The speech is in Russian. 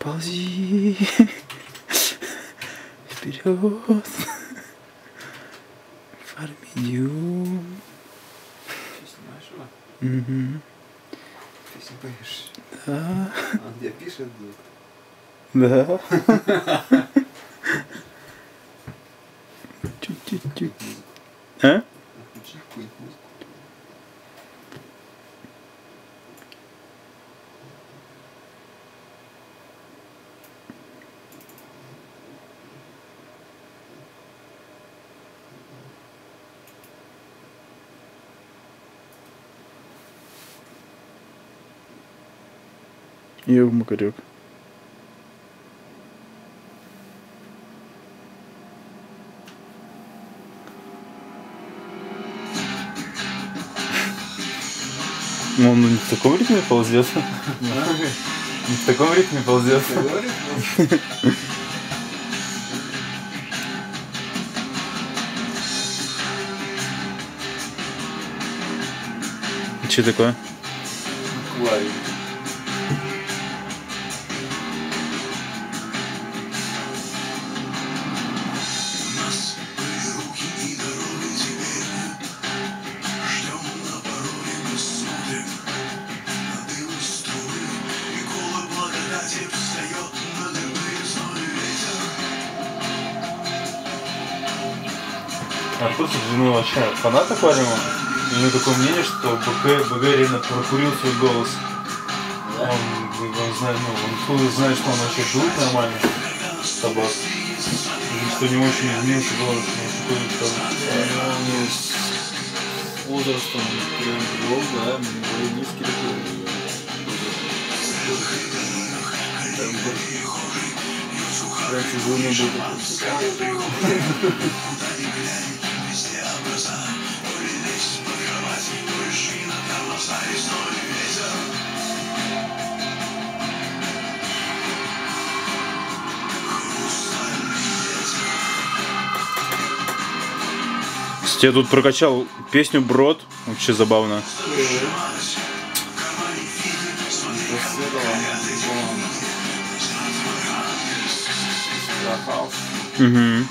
Ползи вперед. Фармидиум. Что, снимаешь его? Угу. Песню поешь. Да. Он где пишет тут? Да. Чуть-чуть-чуть. А? Включи какую-нибудь музыку. Ев Макарек. Ну, он не в таком ритме ползет. Не в таком ритме ползет. Ты говоришь? Ну, Че такое? Аквариум. Артур ну, вообще фанат аквариума. У него такое мнение, что БГ, БГ реально прокурил свой голос. Он, он знает, ну, он знает, что он вообще дует нормально. Собак. И что него очень изменился голос. Ну, такой, что... возрастом прям голос, да, более низкий такой. Прям Прям тяжелый Кстати, я тут прокачал песню Брод. Вообще забавно. Угу.